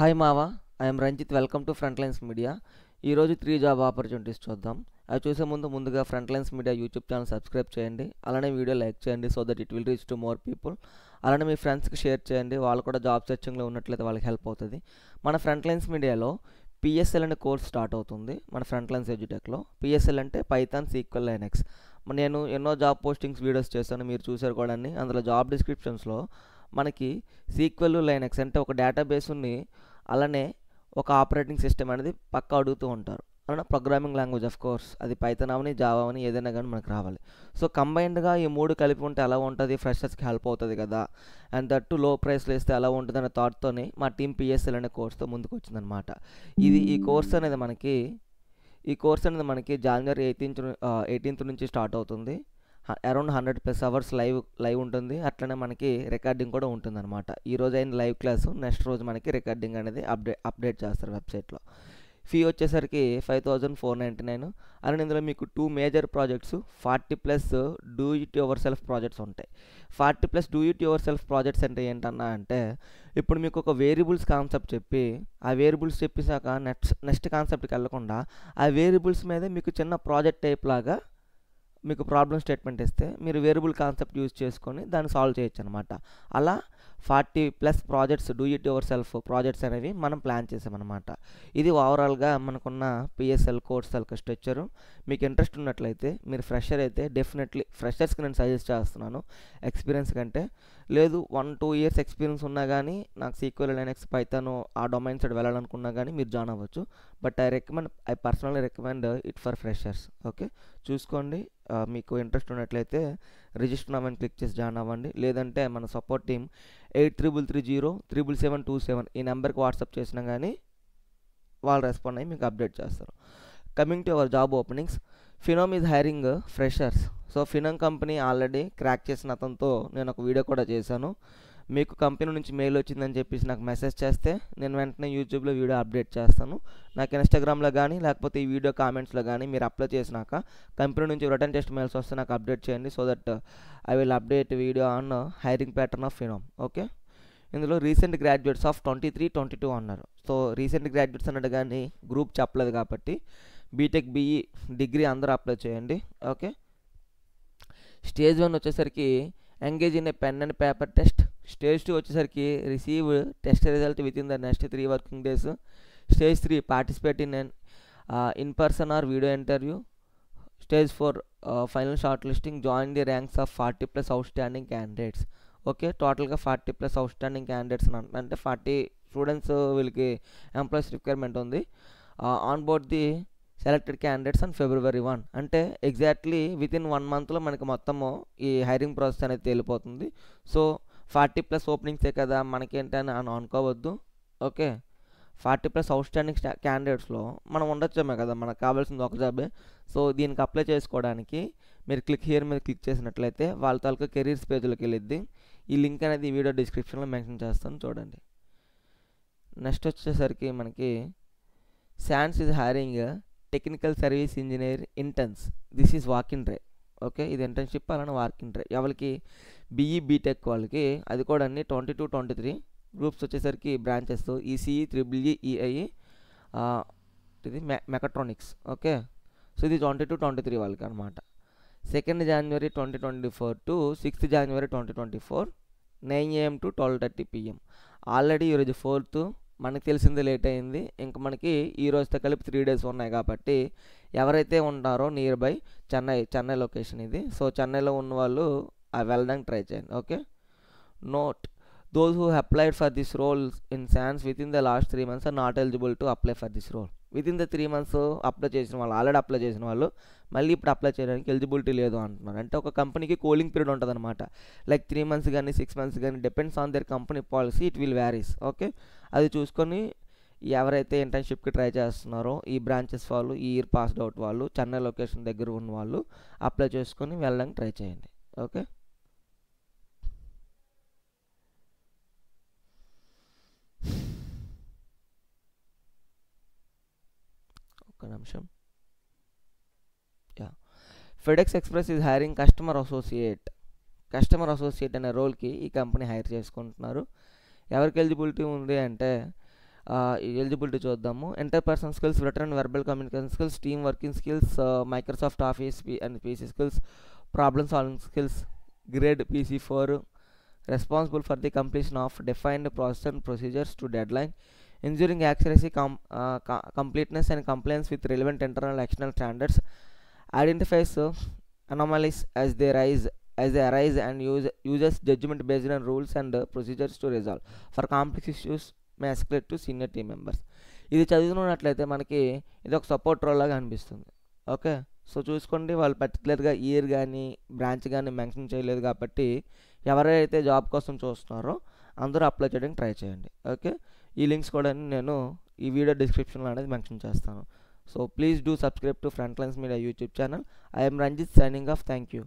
Hi మావా I'm Ranjith welcome to front lines media ఈరోజు three job opportunities చూద్దాం. అవి చూసే ముందు ముందుగా front lines media YouTube channel subscribe చేయండి. అలానే వీడియో లైక్ చేయండి so that it will reach to more people అలానే మీ ఫ్రెండ్స్కి షేర్ చేయండి. వాళ్ళు కూడా జాబ్ సెర్చింగ్లో ఉన్నట్లయితే వాళ్ళకి హెల్ప్ అవుతుంది. మన ఫ్రంట్ లైన్స్ మీడియాలో పిఎస్ఎల్ అనే కోర్స్ స్టార్ట్ అవుతుంది మన ఫ్రంట్ లైన్స్ ఎడ్యుటెక్లో పిఎస్ఎల్ అంటే పైథాన్ సీక్వెల్ లైనెక్స్ నేను ఎన్నో జాబ్ పోస్టింగ్స్ వీడియోస్ చేశాను. మీరు చూసారు కూడా అన్ని. అందులో జాబ్ డిస్క్రిప్షన్స్లో మనకి సీక్వెల్ లైనెక్స్ అంటే ఒక డేటాబేస్ని అలానే ఒక ఆపరేటింగ్ సిస్టమ్ అనేది పక్క అడుగుతూ ఉంటారు. అలానే ప్రోగ్రామింగ్ లాంగ్వేజ్ ఆఫ్ కోర్స్ అది పైథాన్ అవని జావా అవని ఏదైనా కానీ మనకు రావాలి. సో కంబైన్డ్గా ఈ మూడు కలిపి ఉంటే ఎలా ఉంటుంది? ఫ్రెషర్స్కి హెల్ప్ అవుతుంది కదా. అండ్ దట్టు లో ప్రైస్లో ఇస్తే ఎలా ఉంటుంది అనే థాట్తోని మా టీం పిఎస్ఎల్ అనే కోర్స్తో ముందుకు వచ్చిందనమాట ఇది ఈ కోర్స్ అనేది మనకి ఈ కోర్స్ అనేది మనకి జనవరి ఎయిటీన్త్ ఎయిటీన్త్ నుంచి స్టార్ట్ అవుతుంది. Around hundred plus hours live live ఉంటుంది. అట్లనే మనకి రికార్డింగ్ కూడా ఉంటుంది అనమాట ఈ రోజు అయిన లైవ్ క్లాసు నెక్స్ట్ రోజు మనకి రికార్డింగ్ అనేది అప్డేట్ అప్డేట్ చేస్తారు వెబ్సైట్లో. ఫీ వచ్చేసరికి five thousand four ninety nine. And ఇందులో మీకు two major projects forty plus do it yourself projects ఉంటాయి. Forty plus do it yourself projects అంటే ఏంటన్నా అంటే ఇప్పుడు మీకు ఒక వేరియబుల్స్ కాన్సెప్ట్ చెప్పి ఆ వేరియబుల్స్ చెప్పేసాక నెక్స్ట్ నెక్స్ట్ కాన్సెప్ట్కి వెళ్ళకుండా ఆ వేరియబుల్స్ మీదే మీకు చిన్న ప్రాజెక్ట్ టైప్ లాగా మీకు ప్రాబ్లమ్ స్టేట్మెంట్ ఇస్తే మీరు వేరియబుల్ కాన్సెప్ట్ యూజ్ చేసుకొని దాన్ని సాల్వ్ చేయొచ్చు అనమాట అలా forty plus projects do it yourself projects అనేవి మనం ప్లాన్ చేసామన్నమాట. ఇది ఓవరాల్గా మనకున్న పిఎస్ఎల్ కోర్స్ యొక్క స్ట్రక్చరు మీకు ఇంట్రెస్ట్ ఉన్నట్లయితే మీరు ఫ్రెషర్ అయితే డెఫినెట్లీ ఫ్రెషర్స్కి నేను సజెస్ట్ చేస్తున్నాను. ఎక్స్పీరియన్స్ కంటే లేదు వన్ టూ ఇయర్స్ ఎక్స్పీరియన్స్ ఉన్నా కానీ నాకు సీక్వెల్ లైనెక్స్ పైథాన్ ఆ డొమైన్ సైడ్ వెళ్ళాలనుకున్నా కానీ మీరు జాయిన్ అవ్వచ్చు. But I recommend I personally recommend it for freshers okay చూసుకోండి. మీకు ఇంట్రెస్ట్ ఉన్నట్లయితే రిజిస్టర్ అవ్వని క్లిక్ చేసి జాయిన్ అవ్వండి. లేదంటే మన support team eight triple three zero triple seven two seven ఈ నెంబర్కి వాట్సాప్ చేసినా కానీ వాళ్ళు రెస్పాండ్ అయ్యి మీకు అప్డేట్ చేస్తారు. Coming to our job openings Phenom is hiring freshers so Phenom company already crack చేసిన అతనితో నేను ఒక వీడియో కూడా చేశాను. మీకు కంపెనీ నుంచి మెయిల్ వచ్చిందని చెప్పేసి నాకు మెసేజ్ చేస్తే నేను వెంటనే యూట్యూబ్లో వీడియో అప్డేట్ చేస్తాను. నాకు ఇన్స్టాగ్రామ్లో కానీ లేకపోతే ఈ వీడియో కామెంట్స్లో కానీ మీరు అప్లై చేసినాక కంపెనీ నుంచి రిటర్న్ టెస్ట్ మెయిల్స్ వస్తే నాకు అప్డేట్ చేయండి. So that I will update video on hiring pattern of Phenom okay ఇందులో recent graduates of twenty three twenty two అన్నారు. సో రీసెంట్ గ్రాడ్యుయేట్స్ అన్నట్టు కానీ గ్రూప్ చెప్పలేదు కాబట్టి బీటెక్ బీఈ డిగ్రీ అందరూ అప్లై చేయండి ఓకే? స్టేజ్ వన్ వచ్చేసరికి engage in a pen and paper test stage two వచ్చేసరికి receive test result within the next three working days stage three participate in in person or video interview stage four final shortlisting join the ranks of forty plus outstanding candidates okay టోటల్గా forty plus outstanding candidates అంటే forty students వీళ్ళకి employees requirement ఉంది. On board the selected candidates on February one అంటే exactly within one మంత్లో మనకి మొత్తము ఈ hiring process అనేది తేలిపోతుంది. సో ఫార్టీ ప్లస్ ఓపెనింగ్సే కదా మనకేంటి అని అని అనుకోవద్దు. Okay forty plus outstanding క్యాండిడేట్స్లో మనం ఉండొచ్చామే కదా మనకు కావాల్సింది ఒక జాబే. సో దీనికి అప్లై చేసుకోవడానికి మీరు క్లిక్ హియర్ మీద క్లిక్ చేసినట్లయితే వాళ్ళ తాలూకా కెరీర్స్ పేజ్లోకి వెళ్ళిద్ది. ఈ లింక్ అనేది ఈ వీడియో డిస్క్రిప్షన్లో మెన్షన్ చేస్తాను చూడండి. నెక్స్ట్ వచ్చేసరికి మనకి Sans is hiring technical service engineer interns this is walk in okay ఇది ఇంటర్న్షిప్ అలానే వాక్ ఇన్ ఎవరికి? బీఈ బీటెక్ వాళ్ళకి. అది కూడా అన్ని twenty two twenty three groups వచ్చేసరికి బ్రాంచెస్ ఈసీఈ త్రిబుల్ ఈఐఈ ఇది మె మెకట్రానిక్స్ ఓకే సో ఇది ట్వంటీ టూ ట్వంటీ త్రీ వాళ్ళకి అనమాట second January twenty twenty four to sixth January twenty twenty four nine AM to twelve thirty PM already ఈరోజు fourth మనకు తెలిసింది late అయింది. ఇంకా మనకి ఈ రోజుతో కలిపి త్రీ డేస్ ఉన్నాయి కాబట్టి ఎవరైతే ఉంటారో near by Chennai Chennai location ఇది. సో చెన్నైలో ఉన్న వాళ్ళు వెళ్ళడానికి ట్రై చేయండి. Okay note those who applied for this role in Sans within the last three months are not eligible to apply for this role within the three months apply చేసిన వాళ్ళు already apply చేసిన వాళ్ళు మళ్ళీ ఇప్పుడు apply చేయడానికి eligibility లేదు అంటున్నారు. అంటే ఒక కంపెనీకి కూలింగ్ పీరియడ్ ఉంటుంది అనమాట లైక్ త్రీ మంత్స్ కానీ సిక్స్ మంత్స్ కానీ depends on their company policy it will varies okay అది చూసుకొని ఎవరైతే ఇంటర్న్షిప్కి ట్రై చేస్తున్నారో ఈ బ్రాంచెస్ వాళ్ళు ఈ ఇయర్ పాస్డ్ అవుట్ వాళ్ళు చెన్నై లొకేషన్ దగ్గర ఉన్న వాళ్ళు అప్లై చేసుకొని వెళ్ళడానికి ట్రై చేయండి ఓకే ఒక్క నిమిషం. Yeah. FedEx Express is hiring customer associate customer associate అనే రోల్కి ఈ కంపెనీ హైర్ చేసుకుంటున్నారు. ఎవరికి ఎలిజిబిలిటీ ఉంది అంటే ఎలిజిబిలిటీ చూద్దాము. Interpersonal skills written verbal communication skills team working skills Microsoft Office and PC skills problem solving skills grade PC four responsible for the completion of defined process and procedures to deadline ensuring accuracy, com- uh, co- completeness, and compliance with relevant internal and external standards, identifies uh, anomalies as they rise as they arise and use, uses judgment based on rules and uh, procedures to resolve. For complex issues, may escalate to senior team members. ఇది చదువుతున్నట్లయితే మనకి ఇది ఒక support role లాగా అనిపిస్తుంది okay so చూసుకోండి వాళ్ళు పర్టికులర్గా year కానీ బ్రాంచ్ కానీ మెన్షన్ చేయలేదు కాబట్టి ఎవరైతే జాబ్ కోసం చూస్తున్నారో అందరూ అప్లై చేయడానికి ట్రై చేయండి ఓకే ఈ లింక్స్ కూడా నేను ఈ వీడియో డిస్క్రిప్షన్లో అనేది మెన్షన్ చేస్తాను. So please do subscribe to front lines media YouTube channel I'm Ranjith signing off thank you